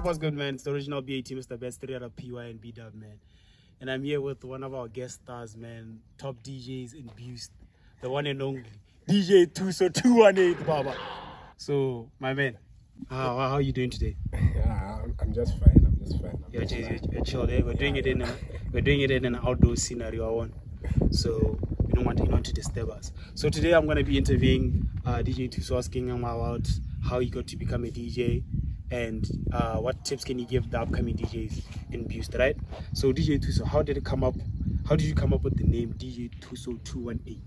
up? What's good, man? It's the original BAT, Mr. Best, 3 out of PY and B Dub, man. And I'm here with one of our guest stars, man. Top DJs in BIUST. The one and only DJ Thuso 218, Baba. So, my man, how, how are you doing today? Yeah, I'm, I'm just fine. I'm just fine. I'm You're, just you're, fine. you're chill. eh? We're doing it in a, we're doing it in an outdoor scenario. So we don't want anyone to disturb us. So today I'm gonna be interviewing uh, DJ Thuso, asking him about how he got to become a DJ and uh, what tips can you give the upcoming DJs in BIUST, right? So DJ Thuso, how did it come up? How did you come up with the name DJ Thuso 218?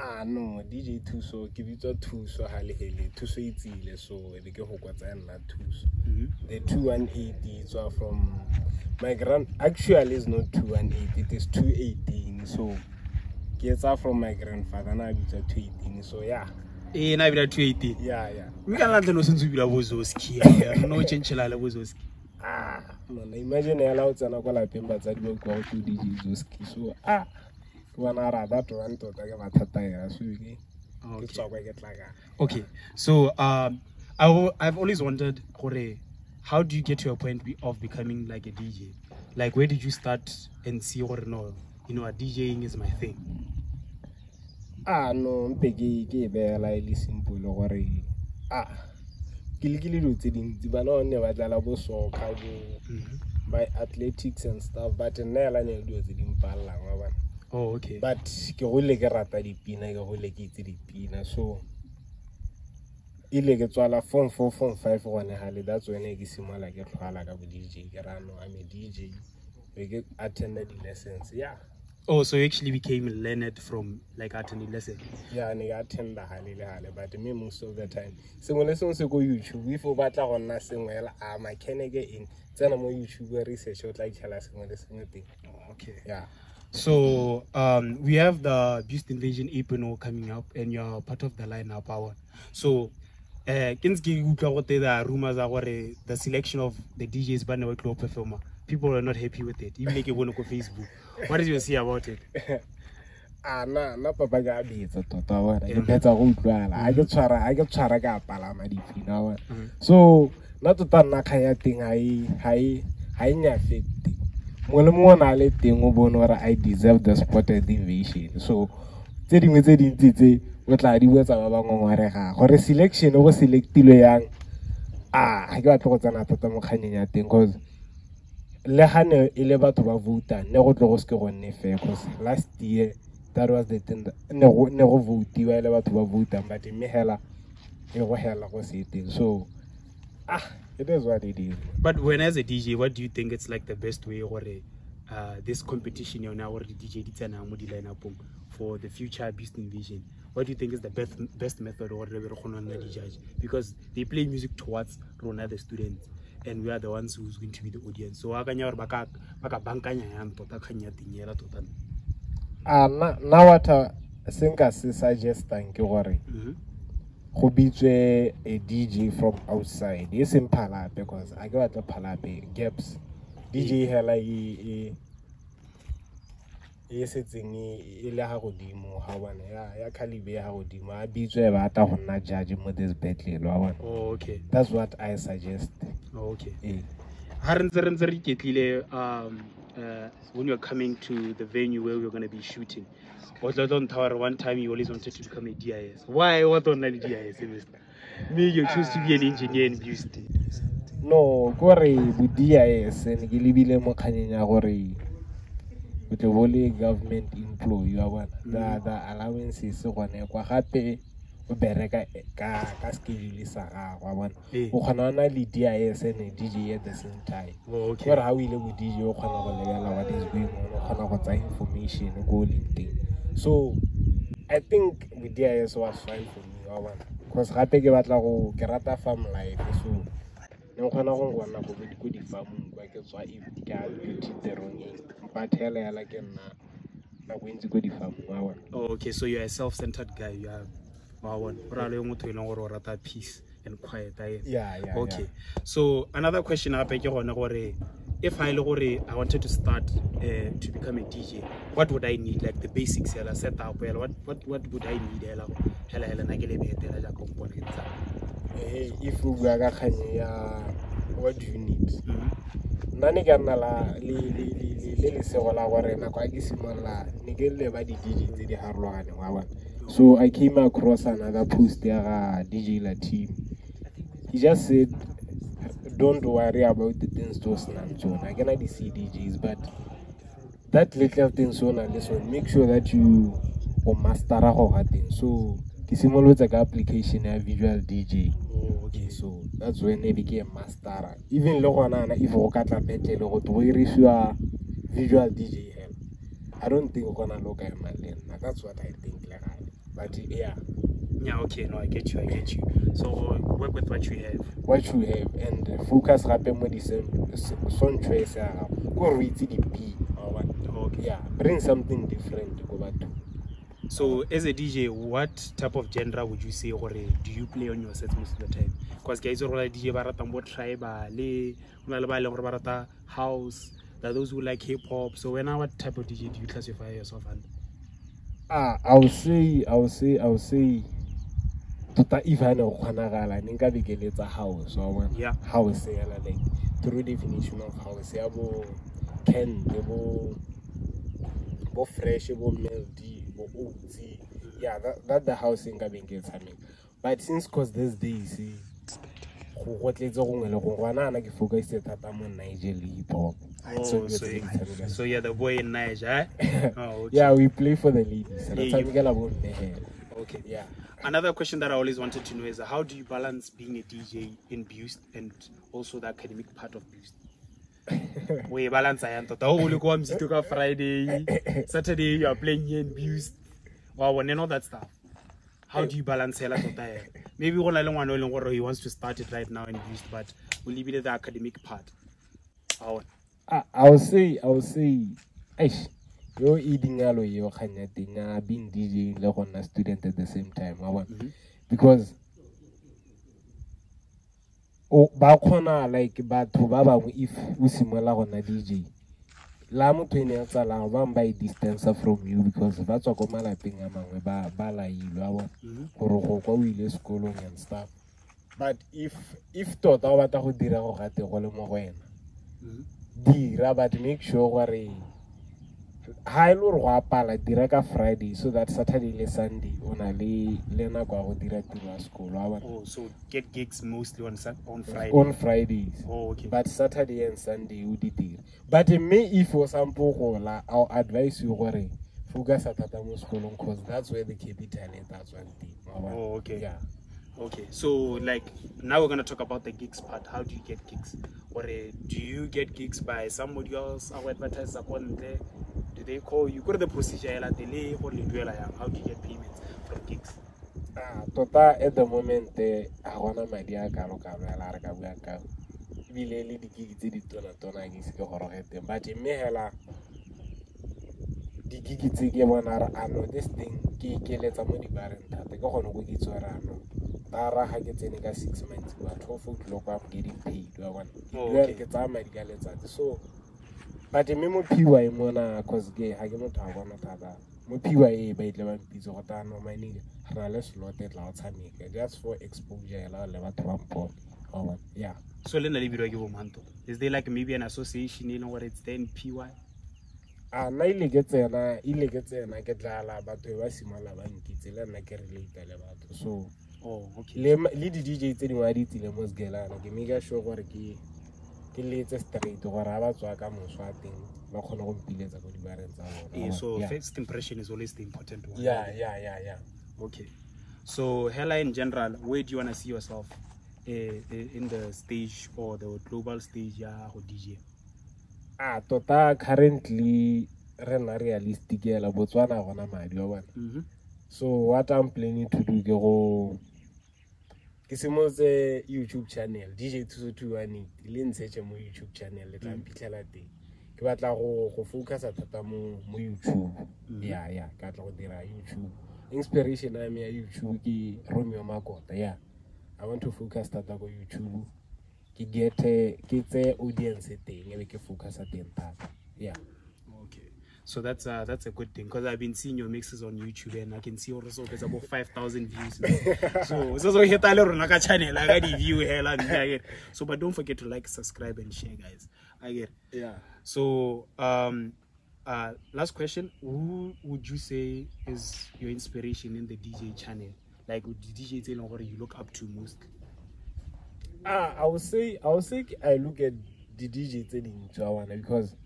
Ah no, DJ Thuso, ke bitswa Thuso ha le hele. Thuso e tsile so e be ke go kwatsa nna Thuso. Mm-hmm. The 218 is from my grand actually is not 218, it is 218. So ke etsa from my grandfather na bitswa 218. So yeah. Eh, na bila 218. Yeah, yeah. We can learn no sense bila bozoski. No change la bozoski. Ah, man, imagine ya la o tsena kwa lapeng batsadi ba kwa go DJ Zoski. So ah, bona ra that one tota ke mathata ya so ke ke Okay. tswa kwa ke tlaka. Okay, so um, I I've always wondered, Hore, how do you get to a point of becoming like a DJ? Like, where did you start and see, or no, you know, DJing is my thing? Ah no mpe ke ke e beela e le simple gore a ke lekile dilo tse dintsi. Bana o ne ba tlala bo soccer bo Mhm. by athletics and stuff but nna ela ne dilo tse di mpalelang wa bana Oh, okay. but ke gole ke rata dipina ke gole ke itse dipina. So ile ke tswala form four form five gone gale. That's when ke simola ke tlhwala ka bo dj ke rano ame dj be ke attenda di-lessons yeah oh, so you actually became learned from like attending lesson. ya ne ka attenda gale le gale but me most of the time le sengwe se ko youtube if o batla go nna sengwe ela a mechanic in tsena mo youtube research o tla ikgela sengwe le sengwe teng Okay. yeah So um, we have the BIUST Invasion April coming up, and you're part of the lineup. Our so. Uh, ke ntse ke utlwa are rumors are gore the selection of the DJs ba ne ba tlo performer people are not happy with it ebile ke bone ko facebook what did you see about it? A na na papa ke a betsa tota bona ke phetsa go utlwala. A ke tshwara a ke tshwara ka palama dipina bona Mhm. so nna tota nna kgang ya teng ga e ga e nyafete mongwe le mongwe o na le teng o bone gore i deserve the spotted invasion. So tse dingwe tse dintsi tse o tla di botsa ba bangongwarega gore selection go selectilwe yang? A ga ke batle go tsena thata mo kganyeng ya teng cause le ga ne batho ba votang ne go tle go seke go nne fair cause last year that was the thing ne go ne go votiwa e batho ba votang but mme hela e go hela go se teng. So ah it is what it is. But when as a dj what do you think it's like the best way gore uh, this competition yona gore di-dj di tsenang mo di-lineupong for the future BIUST invasion? What do you think is the best, best method gore re be di-judge? Because they play music towards rona the students and we are the ones who's going to be the audience. So akanya gore ba ka ba ka bankanya yang tota kgang ya teng ela tota a na na wata se nka se suggestang ke gore Mhm. go bitswe a dj from outside. E seng phalape because a ke batle phalape gaps. Dj hela e e setseng e le ga godimo ga bone ya calibre ya ga godimo a bitswe ba ata go nna judge mo this battle wa bone okay. That's what i suggest. Okay. Ha re ntse re ntse re iketlile um uh, when you're coming to the venue where we're going to be shooting o tla tlo ntha gore one time you always wanted to become a dis why? What on le dis mister? Me you choose to be an engineer in Houston. no kore bo dis ne ke lebile mo kganyeng ya gore o tle bo le government employee wa bona mm. the, the allowances gone kwa gape o bereka ka ka schedule sa gago wa bona. O kgona go na le dis and dj at the same time. Oh, kore ga o ile bo dj o kgona go lebelela what is going on o kgona go tsaya information ko o leng teng. So i think bo dis was fine for me wa bona. Because gape ke batla go ke rata farm life so ne kgona go bona go be ko di-farmong kwa ke tswa if ke a e but hela hela ke nna nako e ntsi ko di-farmong wa bona okay so you are a self-centered guy you are wa bona o ra le motho e leng gore o rata peace and quiet a yeah yeah okay so another question gape ke gone gore if I le gore I wanted to start uh, to become a DJ, what would I need? Like the basics, hela setup, hela what what what would I need? Hela hela hela na ke le betere ja kompone tsa. Hey, if o bua ka kganyo ya what do you need? Mhm. nna ne ka nna le le- le- le- le lesego la gore nako a ke simolola ne ke leba di-dj tse di harologaneng wa bona. So i came across another post ya ga dj la team. He just said don't worry about the things to senang tsona. Ke na di-cdjs but that little thing o nang le sone make sure that you o mastera go ga teng. So ke simolotse ka application ya visual dj okay. so that's when e be ke e mastera even le gonana if go ka tla betlele go go irisiwa virtual dj hell i don't think gonna look at my le that's what i think gale but yeah Yeah, okay, no, I get you, I get you. So work with what you have. what you have and focus gape mo di-song choice ya gago ko re itse oh, Okay. yeah bring something different ko bathong So as a DJ, what type of genre would you say or do you play on your sets most of the time? Because guys are like DJ ba ratang bo tribal, le hona le ba e leng gore ba rata house, there are those who like hip hop. So when what type of DJ do you classify yourself under? ah i will say i will say i will say tota if a ne go kgonagala ne nka bekeletsa house wa bona Yeah. house yela like true definition of house ya bo ken le bo bo fresh bo melody bo oats yeah that, that the house nka beng ke tshameka but since cause these days go go tletse gongwe le gongwe gona ana ke focusitse thata mo niger le hip hop Oh, So, so, ke tshameka. so you're the boy in Niger, eh? Oh, okay. yeah we play for the ladies Yeah, you- tshamekela bo mme hela. Okay. yeah Another question that I always wanted to know is how do you balance being a DJ in BIUST and also the academic part of BIUST? we balance yang tota o le kwa mzito ka Friday, Saturday you are playing here in BIUST. Wow, and all that stuff. How do you balance hela tota ya? Maybe go na le ngwana o leng gore he wants to start it right now in BIUST but will leave it the academic part. How? I, will say, I will say, eish, yo eating alo yo kanya ting uh, being DJ le gonna student at the same time, wa bona? Mhm. because o ba kgona like batho ba bangwe if o simola gona DJ la motho ene ya tsalang ba ba distance from you because ba tswa ko malapeng a mangwe ba ba lailwe wa Mhm. gore go kwa o ile sekolong and stuff but if if tota o batla go dira go gate go le mo go wena Mhm. dira but make sure gore ha e le gore go apala dira ka friday so that saturday le sunday o na le le nako ya go dira tiro ya sekolo Oh, so get gigs mostly on on Friday. on fridays Oh, okay. but saturday and sunday o di dira but mme if o sampo gola i'll advise you gore focus thata mo sekolong cause that's where the capital is that's one thing? Oh, okay. yeah Okay, so like now we're gonna talk about the gigs part. How do you get gigs? Or uh, do you get gigs by somebody else? Our advertisers on there. Do they call you? Go to the procedure la delay or le duela yang? How do you get payments from gigs? Ah, tota at the moment eh, ga gona madi a kalo-kalo hela re ka bua ka ebile le digigi tse di tona-tona ke ise ke goroge teng but mme hela digigi tse ke bona re ano this thing ke ikeletsa mo dibareng thata ke gone ke bara ga ke tsene ka six months kwa twelve o'clock I'm getting paid wa bona ke Oh, ke tsaya madi ka letsatsi so but mme mo py mona cause ke ga ke motho a bona thata mo py ba itle ba mpitse go ta no manile re na le slot e tla go tshameka just for exposure hela le batho ba mpone bona yeah So le na le biro ke bo manto. Is there like maybe an association you know what it's then PY? a nna ile ke tsena ile ke tsena ke tlala batho ba simola ba nkitse le nna ke relate le batho so Oh, okay. le ma- le di-dj tse dingwe a di tsile mo segelana ke make sure gore ke ke letse straight gore ga ba tswa ka moswa teng ba kgone go mpiletsa ko dibareng tsa Yeah, so yeah. first impression is always the important one. yeah yeah yeah yeah Okay. So Hella in general, where do you wanna see yourself? Uh, in the stage or the global stage ya go DJ? a tota currently re nna realistic hela botswana gona madi wa bona Mm-hmm. so what i'm planning to do ke go ke simolotse youtube channel dj tusotuane le ntshetše mo youtube channel le tla mphitlhela teng. Ke batla go go focusa thata mo mo youtube. Mhm. ya ya ke batla go dira youtube. Inspiration ya me ya youtube ke romeo makota ya. I want to focus thata ko youtube. Ke gete ke tse audience teng e be ke focusa teng thata ya. Okay. So that's uh, that's a good thing because I've been seeing your mixes on YouTube and I can see also there's about five thousand views. so so so hit like channel I got view hell and. So but don't forget to like, subscribe, and share, guys. I get. yeah So um, uh, last question: Who would you say is your inspiration in the DJ channel? Like the DJ channel, what you look up to most? ah i would say i would say i look at the dj tse dintšhwa wana because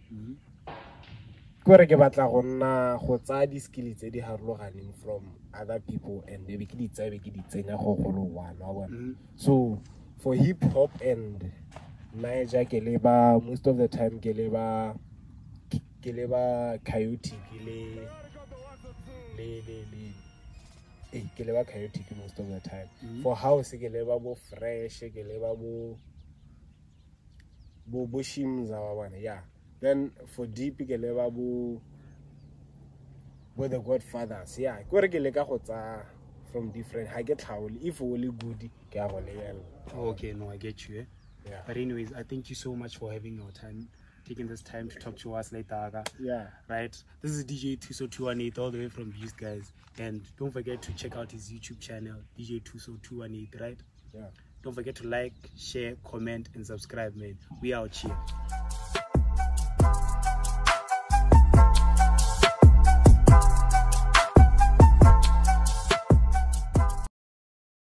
Mhm. kore ke batla go nna go tsaya di-skill tse di harologaneng from other people and be ke di tsaya be ke di tsenya go golo one wa bona Mhm. so for hip hop and niger ke leba most of the time ke leba ke leba chaotic le le le le eh ke leba chaotic most of the time Mhm. for house ke leba bo fresh ke leba bo bo bo shimza wa bona yeah then for deep ke leba bo bo the godfathers yeah ke re ke leka go tsa from different ha ke tlhaole if o le good ke a go lebella Okay, no, I get you. Eh? yeah But anyways, I thank you so much for having your time, taking this time to talk to us later. Aga. yeah Right, this is DJ Thuso two one eight all the way from BIUST guys, and don't forget to check out his YouTube channel DJ Thuso two one eight. Right, yeah don't forget to like, share, comment, and subscribe, man. We out here.